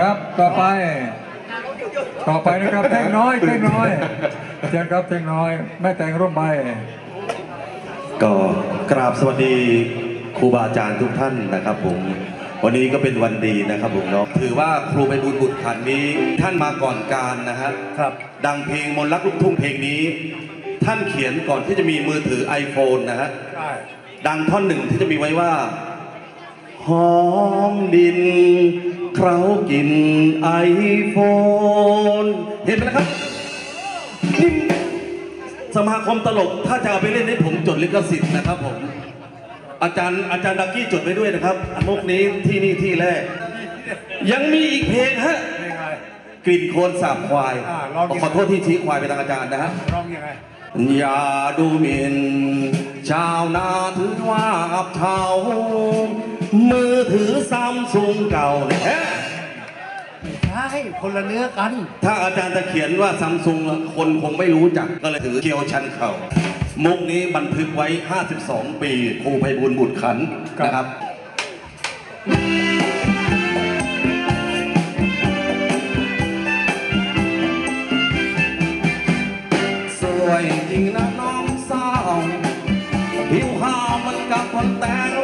ครับต่อไป ต่อไปนะครับแท่งน้อยแท่งน้อยเชิญครับแท่งน้อยแม่แต่งร่มใบก็กราบสวัสดีครูบาอาจารย์ทุกท่านนะครับผมวันนี้ก็เป็นวันดีนะครับผมเนาะถือว่าครูไปบุญบุตรขันนี้ท่านมาก่อนการนะฮะครับ ดังเพลงมนต์รักลูกทุ่งเพลงนี้ ท่านเขียนก่อนที่จะมีมือถือ iPhone นะฮะใช่ดังท่อนหนึ่งที่จะมีไว้ว่าหอมดิน เครากินไอโฟน เห็นไหมนะครับนี่สมาคมตลกถ้าจะเอาไปเล่นให้ผมจดลิขสิทธิ์นะครับผมอาจารย์อาจารย์ดักกี้จดไว้ด้วยนะครับมุกนี้ที่นี่ที่แรก ยังมีอีกเพลงฮะยังไงกลิ่นโคลนสาบควายอ่าลองดิขอโทษที่ชี้ควายไปทางอาจารย์นะฮะร้องยังไงอย่าดูหมิ่นชาวนาถือว่าอับเฉา มือถือซัมซุงเก่าเนี่ยใช่คนละเนื้อกัน ถ้าอาจารย์จะเขียนว่าซัมซุงคนคงไม่รู้จักก็เลยถือเกียวชันเข่า มุกนี้บันทึกไว้ 52 ปีครูไพบุญบุตรขันธ์นะครับ สวยจริงนะน้องสาวผิวขาวมันกับคนแต่ง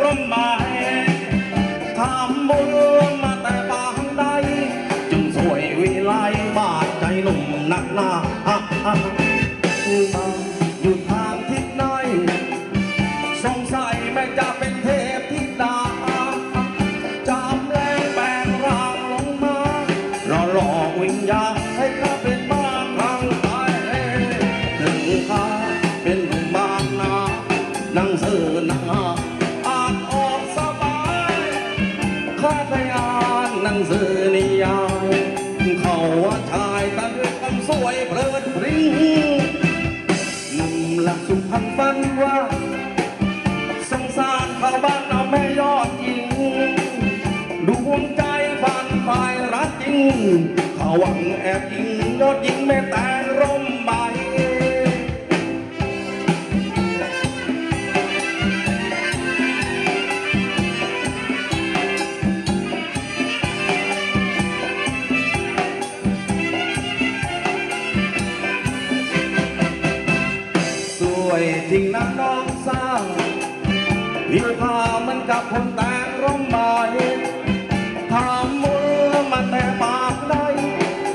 งสือนิยามเขาว่าชายต่ด้วยความสวยเพลิดเพริ้งหนุ่มหลักสุพรรณฝันว่าสงสารเขาบ้านเราแม่ยอดหญิงดวงใจฝันฝ่ายรักจริงเขาหวังแอบยิงยอดหญิงแม่แต่ ผิวขามันกับคนแต่งร่มใบทำมือมาแต่ปากได้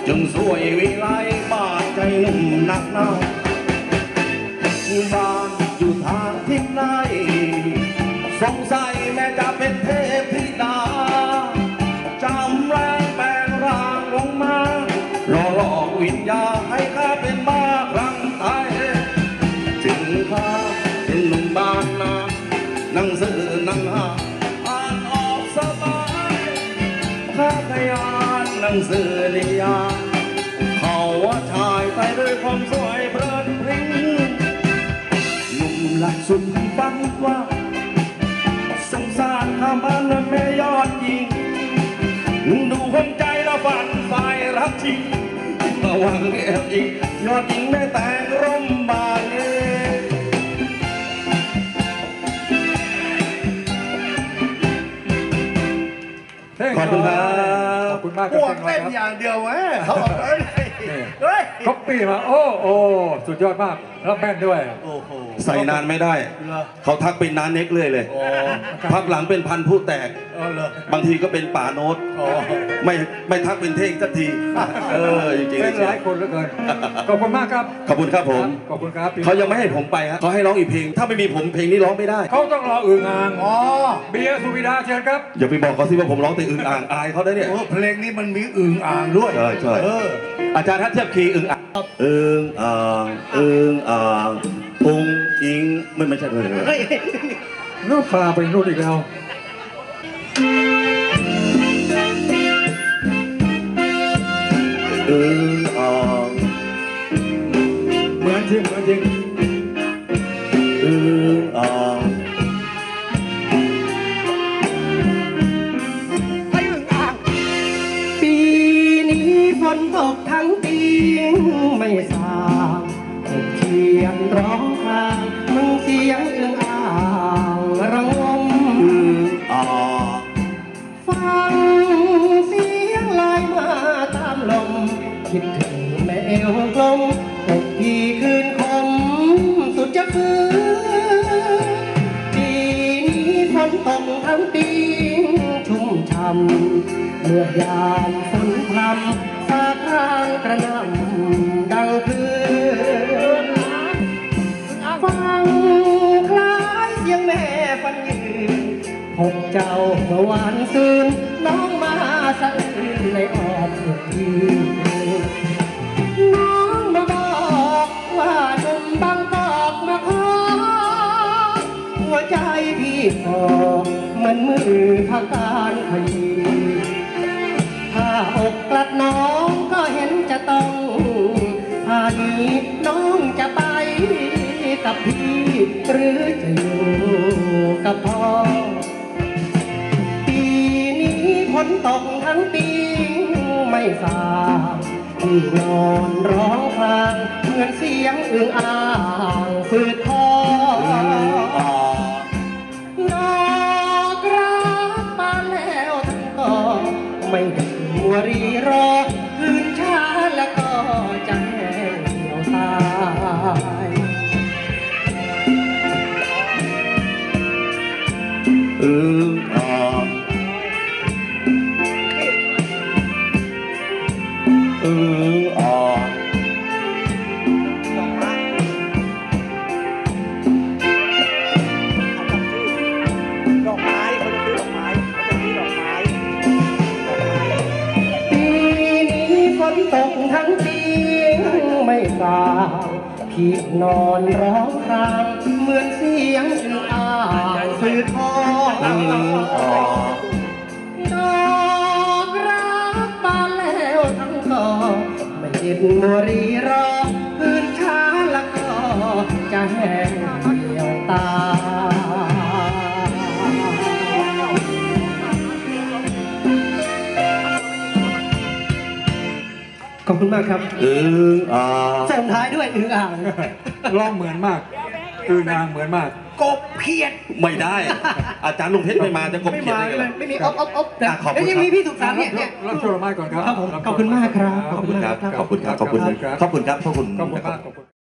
จึงสวยวิไลบาดใจหนุ่มหนักหนาบ้านอยู่ทางทิศไหนสงสัยแม่จะเป็น นังสือนังหาอ่านออกสบายข้าขยานหนังสือนิยายเขาว่าชายไปด้วยความสวยเพลิดเพริ้งหนุ่มหลักสุดฝันว่าสงสารข้าบ้านและแม่ยอดหญิงดูคนใจและฝันฝ่ายรักจริงระวังแอบยิงยอดหญิงแม่แต่งร่มบาน คุณครับขอบคุณมากคพรับวกแท่งน้อยเต้นคอรับย่างเดียวแหมเขาบอกเอ้ยเฮ้ยคอปปี้มา โอ้โอ้สุดยอดมากแล้วแม่นด้วย โอ้โหใส่นานไม่ได้ เหรอเขาทักเป็นน้าเน็กเลยเลยโอ้พักหลังเป็นพันผู้แตก เออเหรอบางทีก็เป็นป่าโน้ตโอ้ไม่ไม่ทักเป็นเท่งสักที เออจริงๆเป็นหลายคนเหลือเกิน ขอบคุณมากครับ ขอบคุณครับผม ขอบคุณครับเขายังไม่ให้ผมไปฮะเขาให้ร้องอีกเพลง ถ้าไม่มีผมเพลงนี้ร้องไม่ได้ เขาต้องรออึ่งอ่างอ๋อเบียร์สุวิดาเชิญครับอย่าไปบอกเขาสิว่าผมร้องแต่อึ่งอ่างอายเขาได้เนี่ย โอ้เพลงนี้มันมีอึ่งอ่างด้วยใช่ใช่ เออ อาจารย์ถ้าเทียบคีย์อึ่งอ่าง อึ่งอ่างอึ่งอ่างปุงอิงไม่ไม่ใช่เลยเฮ้ยนู่นพาไปนู่นอีกแล้วอึ่งอ่างเหมือนจริงเหมือนจริงียนร้องครางมึงเสียงเอื้องอ่างระงมอึ่อ่างฟังเสียงลคิดถึงแม่เอวกลมอกพี่คืนคมสุดจะคืนปีนี้ฝนตกทั้งปีชุ่มช่ำเมื่อยามฝนพรำสาดรางกระนำานซืนน้องมาสะอื้นในอ้ออกพี่น้องมาบอกว่าหนุ่มบางกอกมาขอหัวใจพี่พอเหมือนมือพาการขยี้ถ้าอกกลัดน้องก็เห็นจะต้องพานี้น้องจะไปกับพี่ หรือจะอยู่กับพ่อ นี้ฝนตกทั้งปีไม่สาที่นอนร้องครางเหมือนเสียงอึ่งอ่างฝืดคอนอกรักปานแล้วทั้งก็ไม่ได้มัวรีรอคืนช้าแล้วก็จะแห้งเหี่ยวตายเออ ตกทั้งปีไม่สางพี่นอนร้องครางเหมือนเสียงอึ่งอ่างฝืดคอเอออ่าดอกรักบานแล้วทั้งก่อไม่เห็นมัวรีรอพื้นช้าแล้วก็จะแห้ง ขอบคุณมากครับเอออ่าส่งท้ายด้วยอึ่งอ่างร้องเหมือนมากอือนางเหมือนมาก กบเพียดไม่ได้ อาจารย์ลุงเพชรไม่มาจะกบไม่เขียนมาได้เลไงยไม่มีอ๊อบอ๊อบอ๊อบอะขอบคุณแล้วยังครับมีพี่สุขสันต์เนี่ยเนี่ย รับช่วยเราไม้ก่อนครับ ครับผมขอบคุณมากครับ ขอบคุณครับ ขอบคุณครับ ขอบคุณขอบคุณครับ ขอบคุณขอบคุณมากขอบคุณ